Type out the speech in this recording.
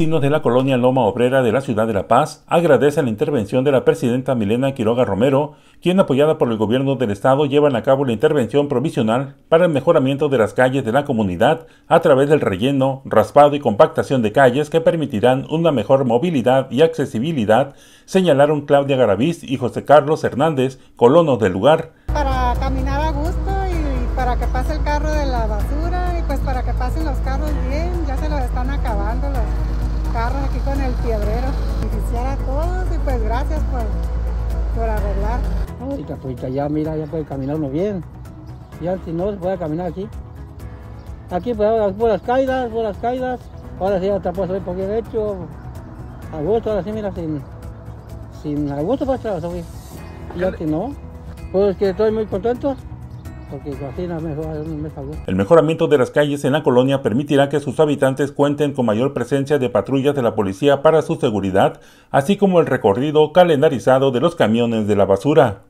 Vecinos de la colonia Loma Obrera de la ciudad de La Paz agradecen la intervención de la presidenta Milena Quiroga Romero, quien apoyada por el gobierno del estado llevan a cabo la intervención provisional para el mejoramiento de las calles de la comunidad a través del relleno, raspado y compactación de calles que permitirán una mejor movilidad y accesibilidad, señalaron Claudia Garaviz y José Carlos Hernández, colonos del lugar. Para caminar a gusto y para que pase el carro de la basura y pues para que pasen los carros bien, ya se los están acabando piebrero. Beneficiar a todos y pues gracias por, por arreglar. Ahorita, pues ya mira, ya puede caminar uno bien. Ya si no, se puede caminar aquí. Aquí pues por las caídas, por las caídas. Ahora sí ya te puedes salir por bien hecho. A gusto, ahora sí mira, sin, sin a gusto pues trabajar. Y ya si no, pues que estoy muy contento El mejoramiento de las calles en la colonia permitirá que sus habitantes cuenten con mayor presencia de patrullas de la policía para su seguridad, así como el recorrido calendarizado de los camiones de la basura.